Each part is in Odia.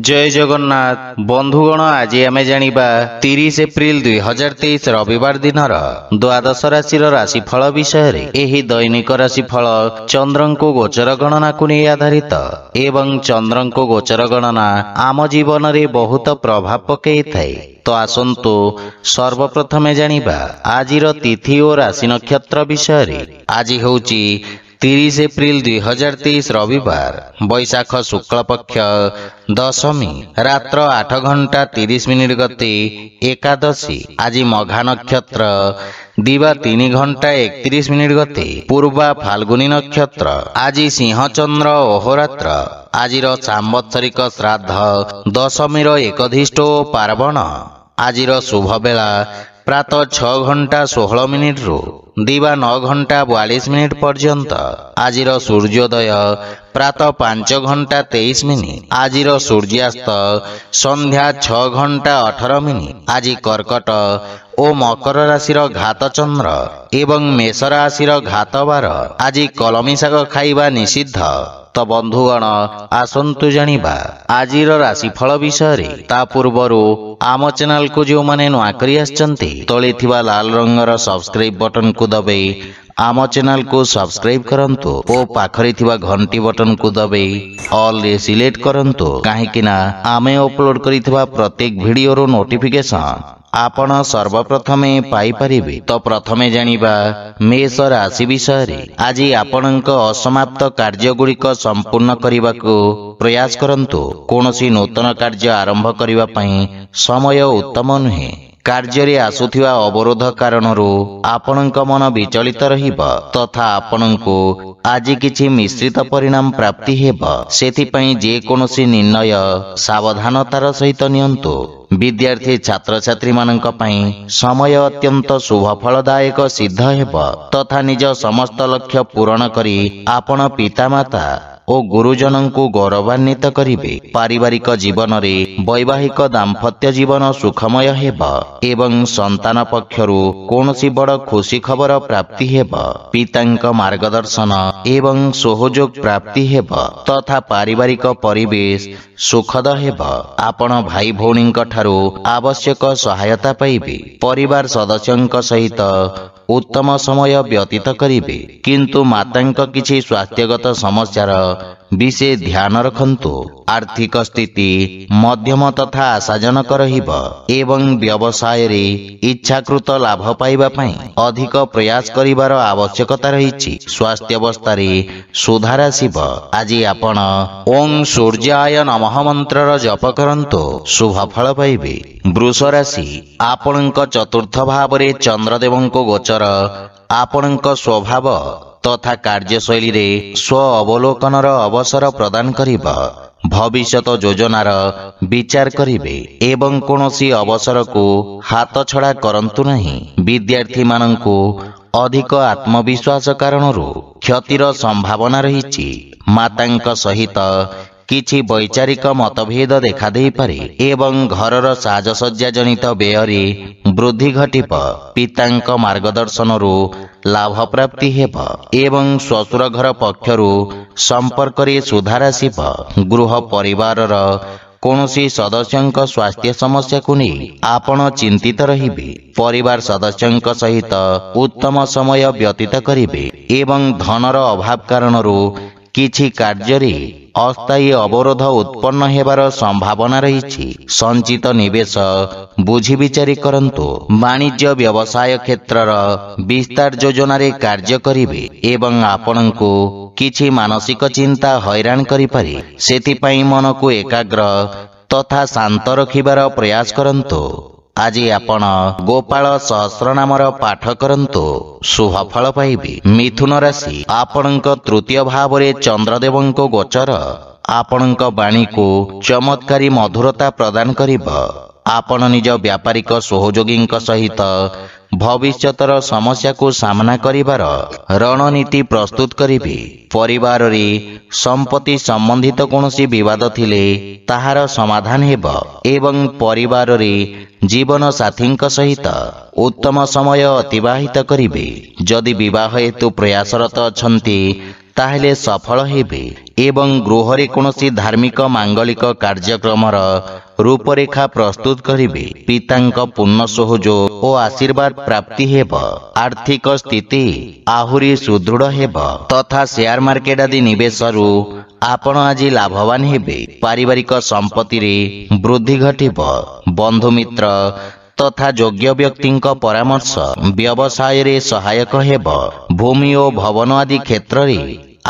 ଜୟ ଜଗନ୍ନାଥ। ବନ୍ଧୁଗଣ ଆଜି ଆମେ ଜାଣିବା ତିରିଶ ଏପ୍ରିଲ ଦୁଇ ହଜାର ତେଇଶ ରବିବାର ଦିନର ଦ୍ୱାଦଶ ରାଶିର ରାଶିଫଳ ବିଷୟରେ। ଏହି ଦୈନିକ ରାଶିଫଳ ଚନ୍ଦ୍ରଙ୍କୁ ଗୋଚର ଗଣନାକୁ ନେଇ ଆଧାରିତ ଏବଂ ଚନ୍ଦ୍ରଙ୍କୁ ଗୋଚର ଗଣନା ଆମ ଜୀବନରେ ବହୁତ ପ୍ରଭାବ ପକାଇଥାଏ। ତ ଆସନ୍ତୁ ସର୍ବପ୍ରଥମେ ଜାଣିବା। ଆଜିର ତିଥି ଓ ରାଶି ନକ୍ଷତ୍ର ବିଷୟରେ। ଆଜି ହେଉଛି তিরিশ এপ্রিল দুই হাজার তেইশ রবিবার বৈশাখ শুক্লপক্ষ দশমী রাত্র আট ঘণ্টা তিরিশ মিনিট গতি একাদশী আজি মঘা নক্ষত্র দিবা তিনি ঘণ্টা একত্রিশ মিনিট গতি পূর্বা ফাল্গুনী নক্ষত্র আজি সিংহচন্দ্র অহোরাত্র আজির সাম্বৎসরিক শ্রাদ্ধ দশমীর একধিষ্ট পার্বণ আজির শুভবেলা ପ୍ରାତଃ ଛଅ ଘଣ୍ଟା ଷୋହଳ ମିନିଟ୍ରୁ ଦିବା ନଅ ଘଣ୍ଟା ବୟାଳିଶ ମିନିଟ୍ ପର୍ଯ୍ୟନ୍ତ। ଆଜିର ସୂର୍ଯ୍ୟୋଦୟ ପ୍ରାତଃ ପାଞ୍ଚ ଘଣ୍ଟା ତେଇଶ ମିନିଟ୍। ଆଜିର ସୂର୍ଯ୍ୟାସ୍ତ ସନ୍ଧ୍ୟା ଛଅ ଘଣ୍ଟା ଅଠର ମିନିଟ୍। ଆଜି କର୍କଟ ଓ ମକର ରାଶିର ଘାତ ଚନ୍ଦ୍ର ଏବଂ ମେଷ ରାଶିର ଘାତ ବାର ଆଜି କଲମୀ ଶାଗ ଖାଇବା ନିଷିଦ୍ଧ। ତ ବନ୍ଧୁଗଣ ଆସନ୍ତୁ ଜାଣିବା। ଆଜିର ରାଶିଫଳ ବିଷୟରେ। ତା ପୂର୍ବରୁ ଆମ ଚ୍ୟାନେଲକୁ ଯେଉଁମାନେ ନୂଆ କରି ଆସିଛନ୍ତି ତଳେ ଥିବା ଲାଲ ରଙ୍ଗର ସବସ୍କ୍ରାଇବ୍ ବଟନକୁ ଦବାଇ ଆମ ଚ୍ୟାନେଲକୁ ସବସ୍କ୍ରାଇବ୍ କରନ୍ତୁ ଓ ପାଖରେ ଥିବା ଘଣ୍ଟି ବଟନକୁ ଦବାଇ ଅଲ୍ରେ ସିଲେକ୍ଟ କରନ୍ତୁ। କାହିଁକି ନା ଆମେ ଅପଲୋଡ କରିଥିବା ପ୍ରତ୍ୟେକ ଭିଡ଼ିଓର ନୋଟିଫିକେସନ୍ ଆପଣ ସର୍ବପ୍ରଥମେ ପାଇପାରିବେ। ତ ପ୍ରଥମେ ଜାଣିବା ମେଷ ରାଶି ବିଷୟରେ। ଆଜି ଆପଣଙ୍କ ଅସମାପ୍ତ କାର୍ଯ୍ୟଗୁଡ଼ିକ ସମ୍ପୂର୍ଣ୍ଣ କରିବାକୁ ପ୍ରୟାସ କରନ୍ତୁ। କୌଣସି ନୂତନ କାର୍ଯ୍ୟ ଆରମ୍ଭ କରିବା ପାଇଁ ସମୟ ଉତ୍ତମ ନୁହେଁ। କାର୍ଯ୍ୟରେ ଆସୁଥିବା ଅବରୋଧ କାରଣରୁ ଆପଣଙ୍କ ମନ ବିଚଳିତ ରହିବ ତଥା ଆପଣଙ୍କୁ ଆଜି କିଛି ମିଶ୍ରିତ ପରିଣାମ ପ୍ରାପ୍ତି ହେବ। ସେଥିପାଇଁ ଯେକୌଣସି ନିର୍ଣ୍ଣୟ ସାବଧାନତାର ସହିତ ନିଅନ୍ତୁ। ବିଦ୍ୟାର୍ଥୀ ଛାତ୍ରଛାତ୍ରୀମାନଙ୍କ ପାଇଁ ସମୟ ଅତ୍ୟନ୍ତ ଶୁଭଫଳଦାୟକ ସିଦ୍ଧ ହେବ। ତଥା ନିଜ ସମସ୍ତ ଲକ୍ଷ୍ୟ ପୂରଣ କରି ଆପଣ ପିତାମାତା ଓ ଗୁରୁଜନଙ୍କୁ ଗୌରବାନ୍ୱିତ କରିବେ। ପାରିବାରିକ ଜୀବନରେ ବୈବାହିକ ଦାମ୍ପତ୍ୟ ଜୀବନ ସୁଖମୟ ହେବ ଏବଂ ସନ୍ତାନ ପକ୍ଷରୁ କୌଣସି ବଡ଼ ଖୁସି ଖବର ପ୍ରାପ୍ତି ହେବ। ପିତାଙ୍କ ମାର୍ଗଦର୍ଶନ ଏବଂ ସହଯୋଗ ପ୍ରାପ୍ତି ହେବ ତଥା ପାରିବାରିକ ପରିବେଶ ସୁଖଦ ହେବ। ଆପଣ ଭାଇ ଭଉଣୀଙ୍କ ଆବଶ୍ୟକ ସହାୟତା ପାଇବେ। ପରିବାର ସଦସ୍ୟଙ୍କ ସହିତ ଉତ୍ତମ ସମୟ ବ୍ୟତୀତ କରିବେ। କିନ୍ତୁ ମାତାଙ୍କ କିଛି ସ୍ୱାସ୍ଥ୍ୟଗତ ସମସ୍ୟାର ବିଶେଷ ଧ୍ୟାନ ରଖନ୍ତୁ। ଆର୍ଥିକ ସ୍ଥିତି ମଧ୍ୟମ ତଥା ଆଶାଜନକ ରହିବ ଏବଂ ବ୍ୟବସାୟରେ ଇଚ୍ଛାକୃତ ଲାଭ ପାଇବା ପାଇଁ ଅଧିକ ପ୍ରୟାସ କରିବାର ଆବଶ୍ୟକତା ରହିଛି। ସ୍ୱାସ୍ଥ୍ୟାବସ୍ଥାରେ ସୁଧାର ଆସିବ। ଆଜି ଆପଣ ଓଂ ସୂର୍ଯ୍ୟାୟ ନମଃ ମନ୍ତ୍ରର ଜପ କରନ୍ତୁ। ଶୁଭ ଫଳ ପାଇବେ। ବୃଷ ରାଶି ଆପଣଙ୍କ ଚତୁର୍ଥ ଭାବରେ ଚନ୍ଦ୍ରଦେବଙ୍କ ଗୋଚର ଆପଣଙ୍କ ସ୍ୱଭାବ ତଥା କାର୍ଯ୍ୟଶୈଳୀରେ ସ୍ୱ ଅବଲୋକନର ଅବସର ପ୍ରଦାନ କରିବ ଭବିଷ୍ୟତ ଯୋଜନାର ବିଚାର କରିବେ ଏବଂ କୌଣସି ଅବସରକୁ ହାତଛଡ଼ା କରନ୍ତୁ ନାହିଁ। ବିଦ୍ୟାର୍ଥୀମାନଙ୍କୁ ଅଧିକ ଆତ୍ମବିଶ୍ୱାସ କାରଣରୁ କ୍ଷତିର ସମ୍ଭାବନା ରହିଛି। ମାତାଙ୍କ ସହିତ କିଛି ବୈଚାରିକ ମତଭେଦ ଦେଖାଦେଇପାରେ ଏବଂ ଘରର ସାଜସଜ୍ଜା ଜନିତ ବ୍ୟୟରେ ବୃଦ୍ଧି ଘଟିବ। ପିତାଙ୍କ ମାର୍ଗଦର୍ଶନରୁ ଲାଭ ପ୍ରାପ୍ତି ହେବ ଏବଂ ଶ୍ୱଶୁର ଘର ପକ୍ଷରୁ ସମ୍ପର୍କରେ ସୁଧାର ଆସିବ। ଗୃହ ପରିବାରର କୌଣସି ସଦସ୍ୟଙ୍କ ସ୍ୱାସ୍ଥ୍ୟ ସମସ୍ୟାକୁ ନେଇ ଆପଣ ଚିନ୍ତିତ ରହିବେ। ପରିବାର ସଦସ୍ୟଙ୍କ ସହିତ ଉତ୍ତମ ସମୟ ବ୍ୟତୀତ କରିବେ ଏବଂ ଧନର ଅଭାବ କାରଣରୁ କିଛି କାର୍ଯ୍ୟରେ ଅସ୍ଥାୟୀ ଅବରୋଧ ଉତ୍ପନ୍ନ ହେବାର ସମ୍ଭାବନା ରହିଛି। ସଞ୍ଚିତ ନିବେଶ ବୁଝି ବିଚାରି କରନ୍ତୁ। ବାଣିଜ୍ୟ ବ୍ୟବସାୟ କ୍ଷେତ୍ରର ବିସ୍ତାର ଯୋଜନାରେ କାର୍ଯ୍ୟ କରିବେ ଏବଂ ଆପଣଙ୍କୁ କିଛି ମାନସିକ ଚିନ୍ତା ହଇରାଣ କରିପାରେ। ସେଥିପାଇଁ ମନକୁ ଏକାଗ୍ର ତଥା ଶାନ୍ତ ରଖିବାର ପ୍ରୟାସ କରନ୍ତୁ। ଆଜି ଆପଣ ଗୋପାଳ ସହସ୍ର ନାମର ପାଠ କରନ୍ତୁ। ଶୁଭ ଫଳ ପାଇବେ। ମିଥୁନ ରାଶି ଆପଣଙ୍କ ତୃତୀୟ ଭାବରେ ଚନ୍ଦ୍ରଦେବଙ୍କ ଗୋଚର। ଆପଣଙ୍କ ବାଣୀକୁ ଚମତ୍କାରୀ ମଧୁରତା ପ୍ରଦାନ କରିବ। ଆପଣ ନିଜ ବ୍ୟାପାରିକ ସହଯୋଗୀଙ୍କ ସହିତ ଭବିଷ୍ୟତର ସମସ୍ୟାକୁ ସାମ୍ନା କରିବାର ରଣନୀତି ପ୍ରସ୍ତୁତ କରିବେ। ପରିବାରରେ ସମ୍ପତ୍ତି ସମ୍ବନ୍ଧିତ କୌଣସି ବିବାଦ ଥିଲେ ତାହାର ସମାଧାନ ହେବ ଏବଂ ପରିବାରରେ ଜୀବନ ସାଥୀଙ୍କ ସହିତ ଉତ୍ତମ ସମୟ ଅତିବାହିତ କରିବେ। ଯଦି ବିବାହ ହେତୁ ପ୍ରୟାସରତ ଅଛନ୍ତି ତାହେଲେ ସଫଳ ହେବେ ଏବଂ ଗୃହରେ କୌଣସି ଧାର୍ମିକ ମାଙ୍ଗଳିକ କାର୍ଯ୍ୟକ୍ରମର ରୂପରେଖା ପ୍ରସ୍ତୁତ କରିବେ। ପିତାଙ୍କ ପୂର୍ଣ୍ଣ ସହଯୋଗ ଓ ଆଶୀର୍ବାଦ ପ୍ରାପ୍ତି ହେବ। ଆର୍ଥିକ ସ୍ଥିତି ଆହୁରି ସୁଦୃଢ ହେବ। ତଥା ସେୟାର ମାର୍କେଟ ଆଦି ନିବେଶରୁ ଆପଣ ଆଜି ଲାଭବାନ ହେବେ। ପାରିବାରିକ ସମ୍ପତ୍ତିରେ ବୃଦ୍ଧି ଘଟିବ। ବନ୍ଧୁମିତ୍ର ତଥା ଯୋଗ୍ୟ ବ୍ୟକ୍ତିଙ୍କ ପରାମର୍ଶ ବ୍ୟବସାୟରେ ସହାୟକ ହେବ। ଭୂମି ଓ ଭବନ ଆଦି କ୍ଷେତ୍ରରେ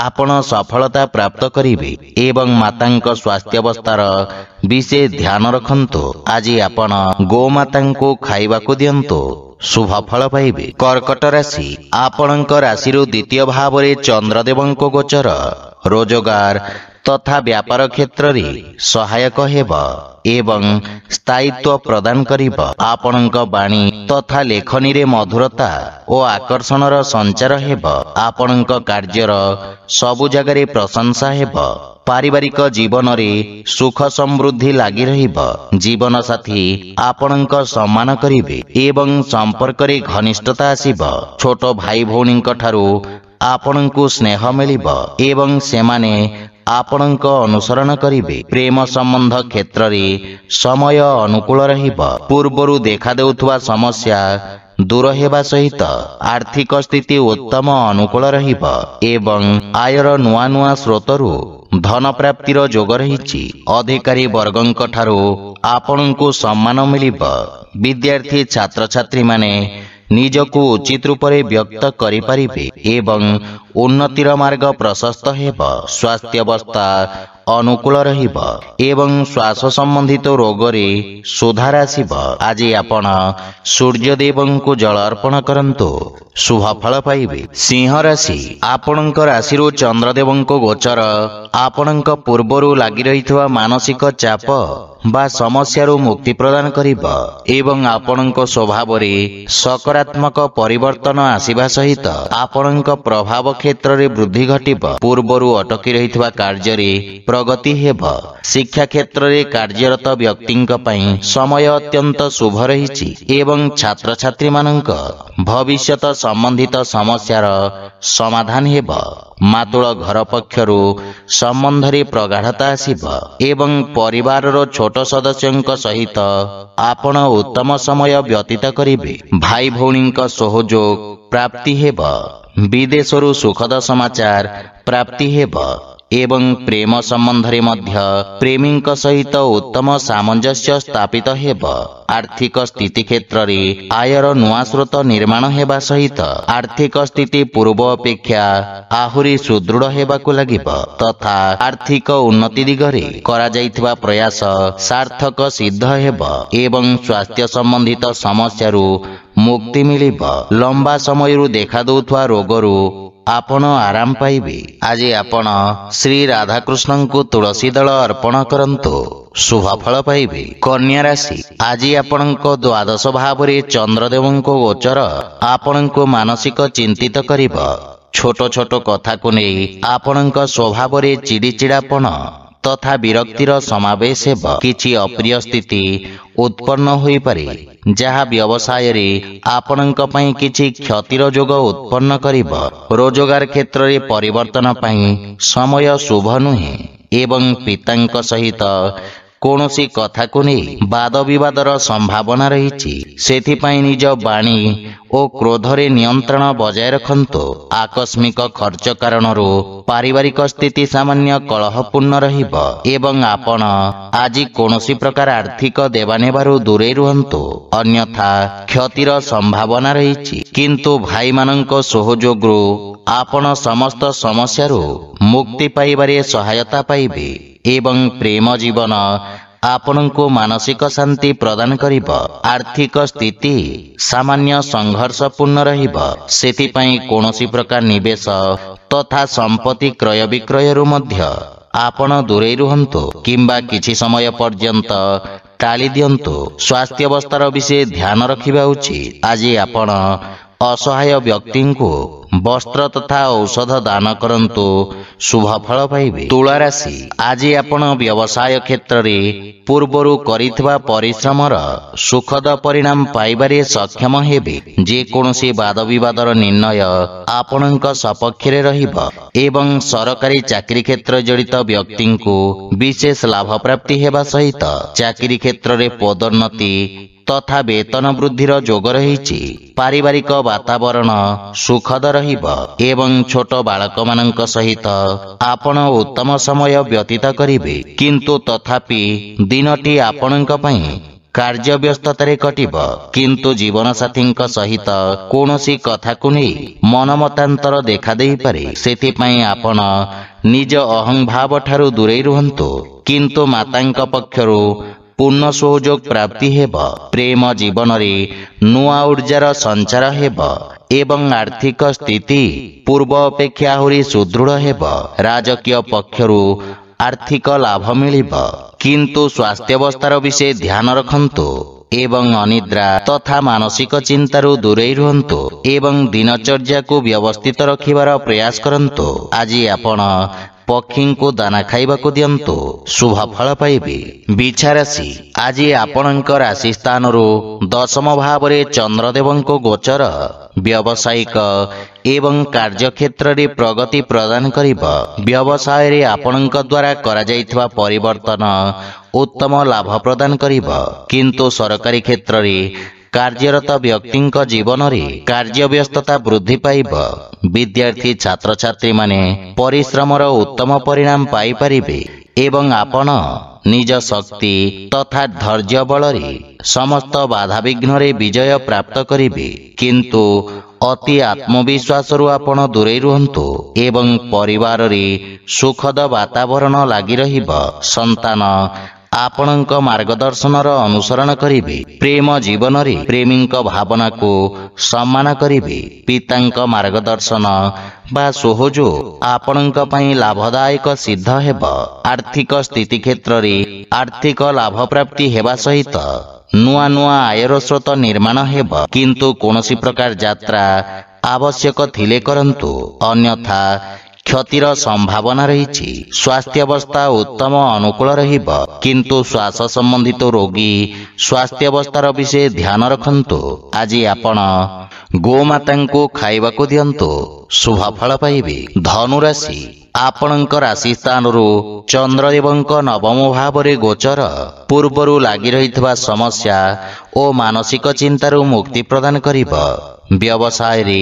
ଆପଣ ସଫଳତା ପ୍ରାପ୍ତ କରିବେ ଏବଂ ମାତାଙ୍କ ସ୍ୱାସ୍ଥ୍ୟାବସ୍ଥାର ବିଶେଷ ଧ୍ୟାନ ରଖନ୍ତୁ। ଆଜି ଆପଣ ଗୋମାତାଙ୍କୁ ଖାଇବାକୁ ଦିଅନ୍ତୁ। ଶୁଭ ଫଳ ପାଇବେ। କର୍କଟ ରାଶି ଆପଣଙ୍କ ରାଶିରୁ ଦ୍ୱିତୀୟ ଭାବରେ ଚନ୍ଦ୍ରଦେବଙ୍କ ଗୋଚର। ରୋଜଗାର ତଥା ବ୍ୟାପାର କ୍ଷେତ୍ରରେ ସହାୟକ ହେବ ଏବଂ ସ୍ଥାୟିତ୍ୱ ପ୍ରଦାନ କରିବ ଆପଣଙ୍କ ବାଣୀ ତଥା ଲେଖନୀରେ ମଧୁରତା ଓ ଆକର୍ଷଣର ସଞ୍ଚାର ହେବ। ଆପଣଙ୍କ କାର୍ଯ୍ୟର ସବୁ ଜାଗାରେ ପ୍ରଶଂସା ହେବ। ପାରିବାରିକ ଜୀବନରେ ସୁଖ ସମୃଦ୍ଧି ଲାଗି ରହିବ। ଜୀବନ ସାଥୀ ଆପଣଙ୍କ ସମ୍ମାନ କରିବେ ଏବଂ ସମ୍ପର୍କରେ ଘନିଷ୍ଠତା ଆସିବ। ଛୋଟ ଭାଇ ଭଉଣୀଙ୍କ ଠାରୁ ଆପଣଙ୍କୁ ସ୍ନେହ ମିଳିବ ଏବଂ ସେମାନେ ଆପଣଙ୍କ ଅନୁସରଣ କରିବେ। ପ୍ରେମ ସମ୍ବନ୍ଧ କ୍ଷେତ୍ରରେ ସମୟ ଅନୁକୂଳ ରହିବ। ପୂର୍ବରୁ ଦେଖାଦେଉଥିବା ସମସ୍ୟା ଦୂର ହେବା ସହିତ ଆର୍ଥିକ ସ୍ଥିତି ଉତ୍ତମ ଅନୁକୂଳ ରହିବ ଏବଂ ଆୟର ନୂଆ ନୂଆ ସ୍ରୋତରୁ ଧନ ପ୍ରାପ୍ତିର ଯୋଗ ରହିଛି। ଅଧିକାରୀ ବର୍ଗଙ୍କ ଠାରୁ ଆପଣଙ୍କୁ ସମ୍ମାନ ମିଳିବ। ବିଦ୍ୟାର୍ଥୀ ଛାତ୍ରଛାତ୍ରୀମାନେ ନିଜକୁ ଉଚିତ ରୂପରେ ବ୍ୟକ୍ତ କରିପାରିବେ ଏବଂ ଉନ୍ନତିର ମାର୍ଗ ପ୍ରଶସ୍ତ ହେବ ସ୍ୱାସ୍ଥ୍ୟାବସ୍ଥା ଅନୁକୂଳ ରହିବ ଏବଂ ଶ୍ୱାସ ସମ୍ବନ୍ଧିତ ରୋଗରେ ସୁଧାର ଆସିବ ଆଜି ଆପଣ ସୂର୍ଯ୍ୟଦେବଙ୍କୁ ଜଳ ଅର୍ପଣ କରନ୍ତୁ ଶୁଭ ଫଳ ପାଇବେ। ସିଂହ ରାଶି ଆପଣଙ୍କ ରାଶିରୁ ଚନ୍ଦ୍ରଦେବଙ୍କ ଗୋଚର ଆପଣଙ୍କ ପୂର୍ବରୁ ଲାଗି ରହିଥିବା ମାନସିକ ଚାପ ବା ସମସ୍ୟାରୁ ମୁକ୍ତି ପ୍ରଦାନ କରିବ ଏବଂ ଆପଣଙ୍କ ସ୍ୱଭାବରେ ସକାରାତ୍ମକ ପରିବର୍ତ୍ତନ ଆସିବା ସହିତ ଆପଣଙ୍କ ପ୍ରଭାବ କ୍ଷେତ୍ରରେ ବୃଦ୍ଧି ଘଟିବ। ପୂର୍ବରୁ ଅଟକି ରହିଥିବା କାର୍ଯ୍ୟରେ ପ୍ରଗତି ହେବ। ଶିକ୍ଷା କ୍ଷେତ୍ରରେ କାର୍ଯ୍ୟରତ ବ୍ୟକ୍ତିଙ୍କ ପାଇଁ ସମୟ ଅତ୍ୟନ୍ତ ଶୁଭ ରହିଛି ଏବଂ ଛାତ୍ରଛାତ୍ରୀମାନଙ୍କ ଭବିଷ୍ୟତ ସମ୍ବନ୍ଧିତ ସମସ୍ୟାର ସମାଧାନ ହେବ। ମାତୁଳ ଘର ପକ୍ଷରୁ ସମ୍ବନ୍ଧରେ ପ୍ରଗାଢ଼ତା ଆସିବ ଏବଂ ପରିବାରର ଛୋଟ ସଦସ୍ୟଙ୍କ ସହିତ ଆପଣ ଉତ୍ତମ ସମୟ ବ୍ୟତୀତ କରିବେ। ଭାଇ ଭଉଣୀଙ୍କ ସହଯୋଗ ପ୍ରାପ୍ତି ହେବ ବିଦେଶରୁ ସୁଖଦ ସମାଚାର ପ୍ରାପ୍ତି ହେବ ଏବଂ ପ୍ରେମ ସମ୍ବନ୍ଧରେ ମଧ୍ୟ ପ୍ରେମୀଙ୍କ ସହିତ ଉତ୍ତମ ସାମଞ୍ଜସ୍ୟ ସ୍ଥାପିତ ହେବ। ଆର୍ଥିକ ସ୍ଥିତି କ୍ଷେତ୍ରରେ ଆୟର ନୂଆ ସ୍ରୋତ ନିର୍ମାଣ ହେବା ସହିତ ଆର୍ଥିକ ସ୍ଥିତି ପୂର୍ବ ଅପେକ୍ଷା ଆହୁରି ସୁଦୃଢ ହେବାକୁ ଲାଗିବ ତଥା ଆର୍ଥିକ ଉନ୍ନତି ଦିଗରେ କରାଯାଇଥିବା ପ୍ରୟାସ ସାର୍ଥକ ସିଦ୍ଧ ହେବ ଏବଂ ସ୍ୱାସ୍ଥ୍ୟ ସମ୍ବନ୍ଧିତ ସମସ୍ୟାରୁ ମୁକ୍ତି ମିଳିବ। ଲମ୍ବା ସମୟରୁ ଦେଖାଦେଉଥିବା ରୋଗରୁ ଆପଣ ଆରାମ ପାଇବେ ଆଜି ଆପଣ ଶ୍ରୀ ରାଧାକୃଷ୍ଣଙ୍କୁ ତୁଳସୀ ଦଳ ଅର୍ପଣ କରନ୍ତୁ ଶୁଭ ଫଳ ପାଇବେ କନ୍ୟା ରାଶି ଆଜି ଆପଣଙ୍କ ଦ୍ୱାଦଶ ଭାବରେ ଚନ୍ଦ୍ରଦେବଙ୍କ ଗୋଚର ଆପଣଙ୍କୁ ମାନସିକ ଚିନ୍ତିତ କରିବ ଛୋଟ ଛୋଟ କଥାକୁ ନେଇ ଆପଣଙ୍କ ସ୍ୱଭାବରେ ଚିଡ଼ିଚିଡ଼ାପଣ ତଥା ବିରକ୍ତିର ସମାବେଶ ହେବ କିଛି ଅପ୍ରିୟ ସ୍ଥିତି ଉତ୍ପନ୍ନ ହୋଇପାରେ ଯାହା ବ୍ୟବସାୟରେ ଆପଣଙ୍କ ପାଇଁ କିଛି କ୍ଷତିର ଯୋଗ ଉତ୍ପନ୍ନ କରିବ। ରୋଜଗାର କ୍ଷେତ୍ରରେ ପରିବର୍ତ୍ତନ ପାଇଁ ସମୟ ଶୁଭ ନୁହେଁ ଏବଂ ପିତାଙ୍କ ସହିତ କୌଣସି କଥାକୁ ନେଇ ବାଦ ବିବାଦର ସମ୍ଭାବନା ରହିଛି। ସେଥିପାଇଁ ନିଜ ବାଣୀ ଓ କ୍ରୋଧରେ ନିୟନ୍ତ୍ରଣ ବଜାୟ ରଖନ୍ତୁ। ଆକସ୍ମିକ ଖର୍ଚ୍ଚ କାରଣରୁ ପାରିବାରିକ ସ୍ଥିତି ସାମାନ୍ୟ କଳହପୂର୍ଣ୍ଣ ରହିବ ଏବଂ ଆପଣ ଆଜି କୌଣସି ପ୍ରକାର ଆର୍ଥିକ ଦେବାନେବାରୁ ଦୂରେଇ ରୁହନ୍ତୁ। ଅନ୍ୟଥା କ୍ଷତିର ସମ୍ଭାବନା ରହିଛି। କିନ୍ତୁ ଭାଇମାନଙ୍କ ସହଯୋଗରୁ ଆପଣ ସମସ୍ତ ସମସ୍ୟାରୁ ମୁକ୍ତି ପାଇବାରେ ସହାୟତା ପାଇବେ। ଏବଂ ପ୍ରେମ ଜୀବନ ଆପଣଙ୍କୁ ମାନସିକ ଶାନ୍ତି ପ୍ରଦାନ କରିବ ଆର୍ଥିକ ସ୍ଥିତି ସାମାନ୍ୟ ସଂଘର୍ଷପୂର୍ଣ୍ଣ ରହିବ ସେଥିପାଇଁ କୌଣସି ପ୍ରକାର ନିବେଶ ତଥା ସମ୍ପତ୍ତି କ୍ରୟ ବିକ୍ରୟରୁ ମଧ୍ୟ ଆପଣ ଦୂରେଇ ରୁହନ୍ତୁ କିମ୍ବା କିଛି ସମୟ ପର୍ଯ୍ୟନ୍ତ ଟାଳି ଦିଅନ୍ତୁ। ସ୍ୱାସ୍ଥ୍ୟାବସ୍ଥାର ବିଷୟ ଧ୍ୟାନ ରଖିବା ଉଚିତ। ଆଜି ଆପଣ ଅସହାୟ ବ୍ୟକ୍ତିଙ୍କୁ ବସ୍ତ୍ର ତଥା ଔଷଧ ଦାନ କରନ୍ତୁ ଶୁଭ ଫଳ ପାଇବେ। ତୁଳା ରାଶି ଆଜି ଆପଣ ବ୍ୟବସାୟ କ୍ଷେତ୍ରରେ ପୂର୍ବରୁ କରିଥିବା ପରିଶ୍ରମର ସୁଖଦ ପରିଣାମ ପାଇବାରେ ସକ୍ଷମ ହେବେ। ଯେକୌଣସି ବାଦ ବିବାଦର ନିର୍ଣ୍ଣୟ ଆପଣଙ୍କ ସପକ୍ଷରେ ରହିବ ଏବଂ ସରକାରୀ ଚାକିରି କ୍ଷେତ୍ର ଜଡ଼ିତ ବ୍ୟକ୍ତିଙ୍କୁ ବିଶେଷ ଲାଭ ପ୍ରାପ୍ତି ହେବା ସହିତ ଚାକିରି କ୍ଷେତ୍ରରେ ପଦୋନ୍ନତି ତଥା ବେତନ ବୃଦ୍ଧିର ଯୋଗ ରହିଛି ପାରିବାରିକ ବାତାବରଣ ସୁଖଦ ରହିବ ଏବଂ ଛୋଟ ବାଳକମାନଙ୍କ ସହିତ ଆପଣ ଉତ୍ତମ ସମୟ ବ୍ୟତୀତ କରିବେ। କିନ୍ତୁ ତଥାପି ଦିନଟି ଆପଣଙ୍କ ପାଇଁ କାର୍ଯ୍ୟ ବ୍ୟସ୍ତତାରେ କଟିବ। କିନ୍ତୁ ଜୀବନସାଥୀଙ୍କ ସହିତ କୌଣସି କଥାକୁ ନେଇ ମନମତାନ୍ତର ଦେଖାଦେଇପାରେ ସେଥିପାଇଁ ଆପଣ ନିଜ ଅହଂଭାବ ଠାରୁ ଦୂରେଇ ରୁହନ୍ତୁ। କିନ୍ତୁ ମାତାଙ୍କ ପକ୍ଷରୁ ପୂର୍ଣ୍ଣ ସହଯୋଗ ପ୍ରାପ୍ତି ହେବ। ପ୍ରେମ ଜୀବନରେ ନୂଆ ଉର୍ଜାର ସଞ୍ଚାର ହେବ ଏବଂ ଆର୍ଥିକ ସ୍ଥିତି ପୂର୍ବ ଅପେକ୍ଷା ଆହୁରି ସୁଦୃଢ଼ ହେବ। ରାଜକୀୟ ପକ୍ଷରୁ ଆର୍ଥିକ ଲାଭ ମିଳିବ। କିନ୍ତୁ ସ୍ୱାସ୍ଥ୍ୟାବସ୍ଥାର ବିଷୟ ଧ୍ୟାନ ରଖନ୍ତୁ ଏବଂ ଅନିଦ୍ରା ତଥା ମାନସିକ ଚିନ୍ତାରୁ ଦୂରେଇ ରୁହନ୍ତୁ ଏବଂ ଦିନଚର୍ଯ୍ୟାକୁ ବ୍ୟବସ୍ଥିତ ରଖିବାର ପ୍ରୟାସ କରନ୍ତୁ। ଆଜି ଆପଣ ପକ୍ଷୀଙ୍କୁ ଦାନା ଖାଇବାକୁ ଦିଅନ୍ତୁ। ଶୁଭ ଫଳ ପାଇବେ। ବିଛାରାଶି ଆଜି ଆପଣଙ୍କ ରାଶି ସ୍ଥାନରୁ ଦଶମ ଭାବରେ ଚନ୍ଦ୍ରଦେବଙ୍କ ଗୋଚର ବ୍ୟବସାୟିକ ଏବଂ କାର୍ଯ୍ୟକ୍ଷେତ୍ରରେ ପ୍ରଗତି ପ୍ରଦାନ କରିବ। ବ୍ୟବସାୟରେ ଆପଣଙ୍କ ଦ୍ୱାରା କରାଯାଇଥିବା ପରିବର୍ତ୍ତନ ଉତ୍ତମ ଲାଭ ପ୍ରଦାନ କରିବ। କିନ୍ତୁ ସରକାରୀ କ୍ଷେତ୍ରରେ କାର୍ଯ୍ୟରତ ବ୍ୟକ୍ତିଙ୍କ ଜୀବନରେ କାର୍ଯ୍ୟ ବ୍ୟସ୍ତତା ବୃଦ୍ଧି ପାଇବ। ବିଦ୍ୟାର୍ଥୀ ଛାତ୍ରଛାତ୍ରୀମାନେ ପରିଶ୍ରମର ଉତ୍ତମ ପରିଣାମ ପାଇପାରିବେ ଏବଂ ଆପଣ ନିଜ ଶକ୍ତି ତଥା ଧୈର୍ଯ୍ୟ ବଳରେ ସମସ୍ତ ବାଧାବିଘ୍ନରେ ବିଜୟ ପ୍ରାପ୍ତ କରିବେ। କିନ୍ତୁ ଅତି ଆତ୍ମବିଶ୍ୱାସରୁ ଆପଣ ଦୂରେଇ ରୁହନ୍ତୁ ଏବଂ ପରିବାରରେ ସୁଖଦ ବାତାବରଣ ଲାଗି ରହିବ। ସନ୍ତାନ ଆପଣଙ୍କ ମାର୍ଗଦର୍ଶନର ଅନୁସରଣ କରିବେ। ପ୍ରେମ ଜୀବନରେ ପ୍ରେମୀଙ୍କ ଭାବନାକୁ ସମ୍ମାନ କରିବେ। ପିତାଙ୍କ ମାର୍ଗଦର୍ଶନ ବା ସହଯୋଗ ଆପଣଙ୍କ ପାଇଁ ଲାଭଦାୟକ ସିଦ୍ଧ ହେବ। ଆର୍ଥିକ ସ୍ଥିତି କ୍ଷେତ୍ରରେ ଆର୍ଥିକ ଲାଭ ପ୍ରାପ୍ତି ହେବା ସହିତ ନୂଆ ନୂଆ ଆୟର ସ୍ରୋତ ନିର୍ମାଣ ହେବ। କିନ୍ତୁ କୌଣସି ପ୍ରକାର ଯାତ୍ରା ଆବଶ୍ୟକ ଥିଲେ କରନ୍ତୁ। ଅନ୍ୟଥା କ୍ଷତିର ସମ୍ଭାବନା ରହିଛି। ସ୍ୱାସ୍ଥ୍ୟାବସ୍ଥା ଉତ୍ତମ ଅନୁକୂଳ ରହିବ। କିନ୍ତୁ ଶ୍ୱାସ ସମ୍ବନ୍ଧିତ ରୋଗୀ ସ୍ୱାସ୍ଥ୍ୟାବସ୍ଥାର ବିଷୟ ଧ୍ୟାନ ରଖନ୍ତୁ। ଆଜି ଆପଣ ଗୋମାତାଙ୍କୁ ଖାଇବାକୁ ଦିଅନ୍ତୁ। ଶୁଭ ଫଳ ପାଇବେ। ଧନୁରାଶି। ଆପଣଙ୍କ ରାଶି ସ୍ଥାନରୁ ଚନ୍ଦ୍ରଦେବଙ୍କ ନବମ ଭାବରେ ଗୋଚର। ପୂର୍ବରୁ ଲାଗି ରହିଥିବା ସମସ୍ୟା ଓ ମାନସିକ ଚିନ୍ତାରୁ ମୁକ୍ତି ପ୍ରଦାନ କରିବ। ବ୍ୟବସାୟରେ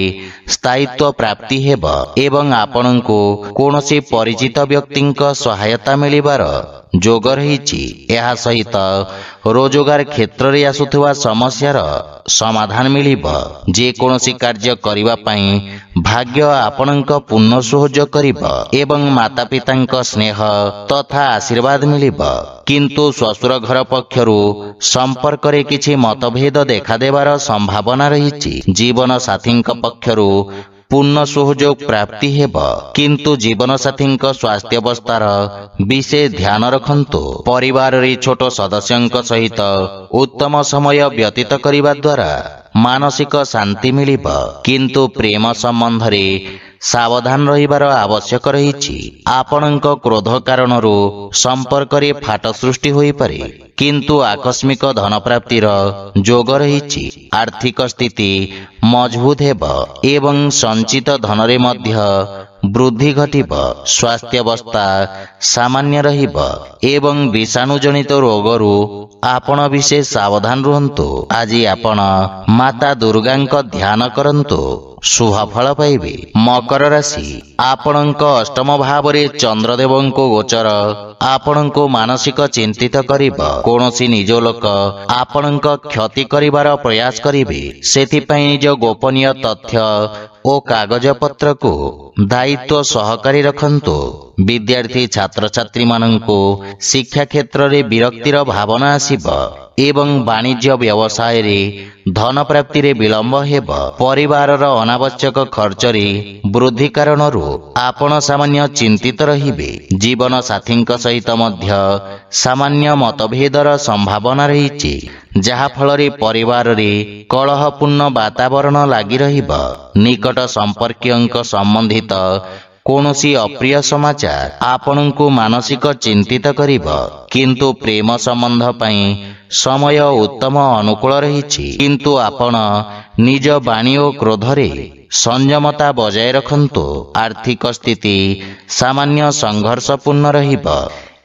ସ୍ଥାୟିତ୍ୱ ପ୍ରାପ୍ତି ହେବ ଏବଂ ଆପଣଙ୍କୁ କୌଣସି ପରିଚିତ ବ୍ୟକ୍ତିଙ୍କ ସହାୟତା ମିଳିବାର ଯୋଗ ରହିଛି। ଏହା ସହିତ ରୋଜଗାର କ୍ଷେତ୍ରରେ ଆସୁଥିବା ସମସ୍ୟାର ସମାଧାନ ମିଳିବ। ଯେକୌଣସି କାର୍ଯ୍ୟ କରିବା ପାଇଁ ଭାଗ୍ୟ ଆପଣଙ୍କ ପୂର୍ଣ୍ଣ ସହଯୋଗ କରିବ ଏବଂ ମାତା ପିତାଙ୍କ ସ୍ନେହ ତଥା ଆଶୀର୍ବାଦ ମିଳିବ। କିନ୍ତୁ ଶ୍ୱଶୁର ଘର ପକ୍ଷରୁ ସମ୍ପର୍କରେ କିଛି ମତଭେଦ ଦେଖାଦେବାର ସମ୍ଭାବନା ରହିଛି। ଜୀବନ ସାଥୀଙ୍କ ପକ୍ଷରୁ ପୂର୍ଣ୍ଣ ସହଯୋଗ ପ୍ରାପ୍ତି ହେବ। କିନ୍ତୁ ଜୀବନସାଥୀଙ୍କ ସ୍ୱାସ୍ଥ୍ୟାବସ୍ଥାର ବିଶେଷ ଧ୍ୟାନ ରଖନ୍ତୁ। ପରିବାରରେ ଛୋଟ ସଦସ୍ୟଙ୍କ ସହିତ ଉତ୍ତମ ସମୟ ବ୍ୟତୀତ କରିବା ଦ୍ୱାରା ମାନସିକ ଶାନ୍ତି ମିଳିବ। କିନ୍ତୁ ପ୍ରେମ ସମ୍ବନ୍ଧରେ ସାବଧାନ ରହିବାର ଆବଶ୍ୟକ ରହିଛି। ଆପଣଙ୍କ କ୍ରୋଧ କାରଣରୁ ସମ୍ପର୍କରେ ଫାଟ ସୃଷ୍ଟି ହୋଇପାରେ। କିନ୍ତୁ ଆକସ୍ମିକ ଧନ ପ୍ରାପ୍ତିର ଯୋଗ ରହିଛି। ଆର୍ଥିକ ସ୍ଥିତି ମଜବୁତ ହେବ ଏବଂ ସଞ୍ଚିତ ଧନରେ ମଧ୍ୟ ବୃଦ୍ଧି ଘଟିବ ସ୍ୱାସ୍ଥ୍ୟାବସ୍ଥା ସାମାନ୍ୟ ରହିବ ଏବଂ ବିଷାଣୁ ଜନିତ ରୋଗରୁ ଆପଣ ବିଶେଷ ସାବଧାନ ରୁହନ୍ତୁ। ଆଜି ଆପଣ ମାତା ଦୁର୍ଗାଙ୍କ ଧ୍ୟାନ କରନ୍ତୁ। ଶୁଭ ଫଳ ପାଇବେ। ମକର ରାଶି ଆପଣଙ୍କ ଅଷ୍ଟମ ଭାବରେ ଚନ୍ଦ୍ରଦେବଙ୍କ ଗୋଚର। ଆପଣଙ୍କୁ ମାନସିକ ଚିନ୍ତିତ କରିବ। କୌଣସି ନିଜ ଲୋକ ଆପଣଙ୍କ କ୍ଷତି କରିବାର ପ୍ରୟାସ କରିବେ। ସେଥିପାଇଁ ନିଜ ଗୋପନୀୟ ତଥ୍ୟ ଓ କାଗଜପତ୍ରକୁ ଦାୟିତ୍ୱ ସହକାରୀ ରଖନ୍ତୁ। ବିଦ୍ୟାର୍ଥୀ ଛାତ୍ରଛାତ୍ରୀମାନଙ୍କୁ ଶିକ୍ଷା କ୍ଷେତ୍ରରେ ବିରକ୍ତିର ଭାବନା ଆସିବ। ଏବଂ ବାଣିଜ୍ୟ ବ୍ୟବସାୟରେ ଧନ ପ୍ରାପ୍ତିରେ ବିଳମ୍ବ ହେବ। ପରିବାରର ଅନାବଶ୍ୟକ ଖର୍ଚ୍ଚରେ ବୃଦ୍ଧି କାରଣରୁ ଆପଣ ସାମାନ୍ୟ ଚିନ୍ତିତ ରହିବେ। ଜୀବନ ସାଥୀଙ୍କ ସହିତ ମଧ୍ୟ ସାମାନ୍ୟ ମତଭେଦର ସମ୍ଭାବନା ରହିଛି ଯାହା ଫଳରେ ପରିବାରରେ କଳହପୂର୍ଣ୍ଣ ବାତାବରଣ ଲାଗି ରହିବ। ନିକଟ ସମ୍ପର୍କୀୟଙ୍କ ସମ୍ବନ୍ଧିତ କୌଣସି ଅପ୍ରିୟ ସମାଚାର ଆପଣଙ୍କୁ ମାନସିକ ଚିନ୍ତିତ କରିବ। କିନ୍ତୁ ପ୍ରେମ ସମ୍ବନ୍ଧ ପାଇଁ ସମୟ ଉତ୍ତମ ଅନୁକୂଳ ରହିଛି। କିନ୍ତୁ ଆପଣ ନିଜ ବାଣୀ ଓ କ୍ରୋଧରେ ସଂଯମତା ବଜାୟ ରଖନ୍ତୁ। ଆର୍ଥିକ ସ୍ଥିତି ସାମାନ୍ୟ ସଂଘର୍ଷପୂର୍ଣ୍ଣ ରହିବ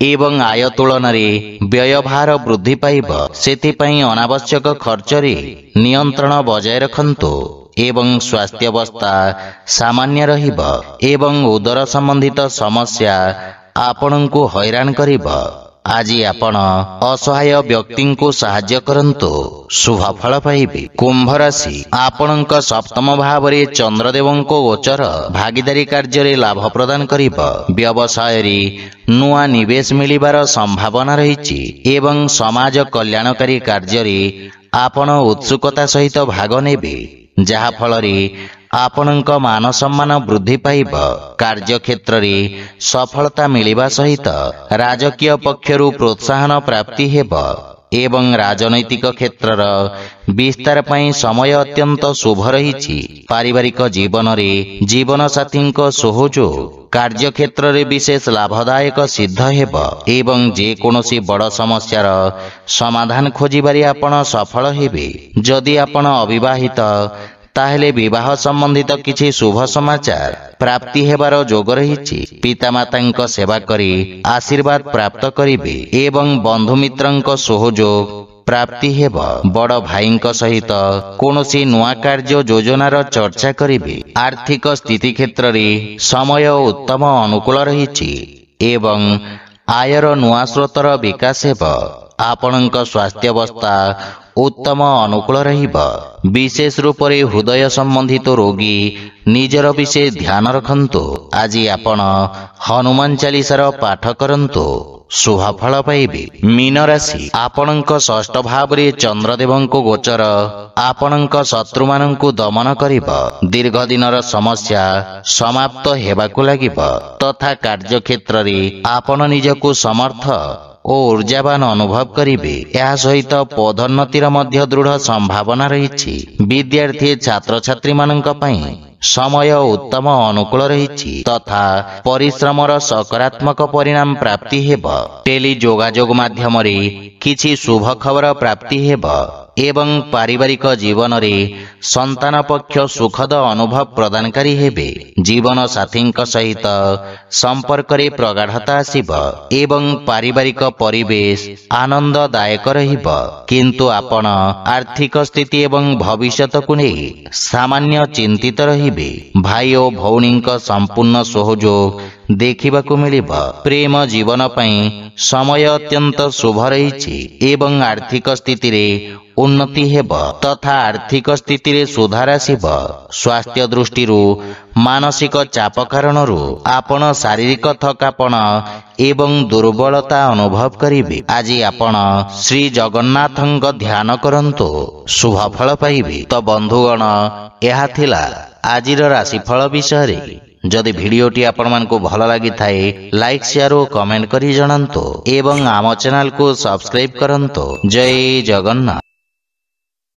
ଏବଂ ଆୟ ତୁଳନାରେ ବ୍ୟୟଭାର ବୃଦ୍ଧି ପାଇବ। ସେଥିପାଇଁ ଅନାବଶ୍ୟକ ଖର୍ଚ୍ଚରେ ନିୟନ୍ତ୍ରଣ ବଜାୟ ରଖନ୍ତୁ। ଏବଂ ସ୍ୱାସ୍ଥ୍ୟାବସ୍ଥା ସାମାନ୍ୟ ରହିବ ଏବଂ ଉଦର ସମ୍ବନ୍ଧିତ ସମସ୍ୟା ଆପଣଙ୍କୁ ହଇରାଣ କରିବ। ଆଜି ଆପଣ ଅସହାୟ ବ୍ୟକ୍ତିଙ୍କୁ ସାହାଯ୍ୟ କରନ୍ତୁ। ଶୁଭ ଫଳ ପାଇବେ। କୁମ୍ଭ ରାଶି ଆପଣଙ୍କ ସପ୍ତମ ଭାବରେ ଚନ୍ଦ୍ରଦେବଙ୍କ ଗୋଚର ଭାଗିଦାରୀ କାର୍ଯ୍ୟରେ ଲାଭ ପ୍ରଦାନ କରିବ। ବ୍ୟବସାୟରେ ନୂଆ ନିବେଶ ମିଳିବାର ସମ୍ଭାବନା ରହିଛି ଏବଂ ସମାଜ କଲ୍ୟାଣକାରୀ କାର୍ଯ୍ୟରେ ଆପଣ ଉତ୍ସୁକତା ସହିତ ଭାଗ ନେବେ। ଯାହା ଫଳରେ ଆପଣଙ୍କ ମାନ ସମ୍ମାନ ବୃଦ୍ଧି ପାଇବ। କାର୍ଯ୍ୟକ୍ଷେତ୍ରରେ ସଫଳତା ମିଳିବା ସହିତ ରାଜକୀୟ ପକ୍ଷରୁ ପ୍ରୋତ୍ସାହନ ପ୍ରାପ୍ତି ହେବ। ଏବଂ ରାଜନୈତିକ କ୍ଷେତ୍ରର ବିସ୍ତାର ପାଇଁ ସମୟ ଅତ୍ୟନ୍ତ ଶୁଭ ରହିଛି। ପାରିବାରିକ ଜୀବନରେ ଜୀବନସାଥୀଙ୍କ ସହଯୋଗ କାର୍ଯ୍ୟକ୍ଷେତ୍ରରେ ବିଶେଷ ଲାଭଦାୟକ ସିଦ୍ଧ ହେବ ଏବଂ ଯେକୌଣସି ବଡ଼ ସମସ୍ୟାର ସମାଧାନ ଖୋଜିବାରେ ଆପଣ ସଫଳ ହେବେ। ଯଦି ଆପଣ ଅବିବାହିତ ତାହେଲେ ବିବାହ ସମ୍ବନ୍ଧିତ କିଛି ଶୁଭ ସମାଚାର ପ୍ରାପ୍ତି ହେବାର ଯୋଗ ରହିଛି ପିତାମାତାଙ୍କ ସେବା କରି ଆଶୀର୍ବାଦ ପ୍ରାପ୍ତ କରିବେ ଏବଂ ବନ୍ଧୁମିତ୍ରଙ୍କ ସହଯୋଗ ପ୍ରାପ୍ତି ହେବ। ବଡ଼ ଭାଇଙ୍କ ସହିତ କୌଣସି ନୂଆ କାର୍ଯ୍ୟ ଯୋଜନାର ଚର୍ଚ୍ଚା କରିବେ। ଆର୍ଥିକ ସ୍ଥିତି କ୍ଷେତ୍ରରେ ସମୟ ଉତ୍ତମ ଅନୁକୂଳ ରହିଛି ଏବଂ ଆୟର ନୂଆ ସ୍ରୋତର ବିକାଶ ହେବ। ଆପଣଙ୍କ ସ୍ୱାସ୍ଥ୍ୟାବସ୍ଥା ଉତ୍ତମ ଅନୁକୂଳ ରହିବ। ବିଶେଷ ରୂପରେ ହୃଦୟ ସମ୍ବନ୍ଧିତ ରୋଗୀ ନିଜର ବିଶେଷ ଧ୍ୟାନ ରଖନ୍ତୁ। ଆଜି ଆପଣ ହନୁମାନ ଚାଳିଶାର ପାଠ କରନ୍ତୁ। ଶୁଭ ଫଳ ପାଇବେ। ମୀନ ରାଶି। ଆପଣଙ୍କ ଷଷ୍ଠ ଭାବରେ ଚନ୍ଦ୍ରଦେବଙ୍କ ଗୋଚର। ଆପଣଙ୍କ ଶତ୍ରୁମାନଙ୍କୁ ଦମନ କରିବ। ଦୀର୍ଘ ଦିନର ସମସ୍ୟା ସମାପ୍ତ ହେବାକୁ ଲାଗିବ। ତଥା କାର୍ଯ୍ୟକ୍ଷେତ୍ରରେ ଆପଣ ନିଜକୁ ସମର୍ଥ। ଓ ଉର୍ଜାବାନ ଅନୁଭବ କରିବେ ଏହା ସହିତ ପଦୋନ୍ନତିର ମଧ୍ୟ ଦୃଢ ସମ୍ଭାବନା ରହିଛି। ବିଦ୍ୟାର୍ଥୀ ଛାତ୍ରଛାତ୍ରୀମାନଙ୍କ ପାଇଁ ସମୟ ଉତ୍ତମ ଅନୁକୂଳ ରହିଛି ତଥା ପରିଶ୍ରମର ସକାରାତ୍ମକ ପରିଣାମ ପ୍ରାପ୍ତି ହେବ। ଟେଲି ଯୋଗାଯୋଗ ମାଧ୍ୟମରେ କିଛି ଶୁଭ ଖବର ପ୍ରାପ୍ତି ହେବ। ଏବଂ ପାରିବାରିକ ଜୀବନରେ ସନ୍ତାନ ପକ୍ଷ ସୁଖଦ ଅନୁଭବ ପ୍ରଦାନକାରୀ ହେବେ ଜୀବନ ସାଥୀଙ୍କ ସହିତ ସମ୍ପର୍କରେ ପ୍ରଗାଢ଼ତା ଆସିବ ଏବଂ ପାରିବାରିକ ପରିବେଶ ଆନନ୍ଦଦାୟକ ରହିବ। କିନ୍ତୁ ଆପଣ ଆର୍ଥିକ ସ୍ଥିତି ଏବଂ ଭବିଷ୍ୟତକୁ ନେଇ ସାମାନ୍ୟ ଚିନ୍ତିତ ରହିବେ। ଭାଇ ଓ ଭଉଣୀଙ୍କ ସମ୍ପୂର୍ଣ୍ଣ ସହଯୋଗ ଦେଖିବାକୁ ମିଳିବ। ପ୍ରେମ ଜୀବନ ପାଇଁ ସମୟ ଅତ୍ୟନ୍ତ ଶୁଭ ରହିଛି ଏବଂ ଆର୍ଥିକ ସ୍ଥିତିରେ ଉନ୍ନତି ହେବ ତଥା ଆର୍ଥିକ ସ୍ଥିତିରେ ସୁଧାର ଆସିବ। ସ୍ୱାସ୍ଥ୍ୟ ଦୃଷ୍ଟିରୁ ମାନସିକ ଚାପ କାରଣରୁ ଆପଣ ଶାରୀରିକ ଥକାପଣ ଏବଂ ଦୁର୍ବଳତା ଅନୁଭବ କରିବେ। ଆଜି ଆପଣ ଶ୍ରୀ ଜଗନ୍ନାଥଙ୍କ ଧ୍ୟାନ କରନ୍ତୁ ଶୁଭ ଫଳ ପାଇବେ। ତ ବନ୍ଧୁଗଣ ଏହା ଥିଲା ଆଜିର ରାଶିଫଳ ବିଷୟରେ। ଯଦି ଭିଡ଼ିଓଟି ଆପଣମାନଙ୍କୁ ଭଲ ଲାଗିଥାଏ ଲାଇକ୍ ସେୟାର ଓ କମେଣ୍ଟ କରି ଜଣାନ୍ତୁ ଏବଂ ଆମ ଚ୍ୟାନେଲକୁ ସବସ୍କ୍ରାଇବ କରନ୍ତୁ। ଜୟ ଜଗନ୍ନାଥ।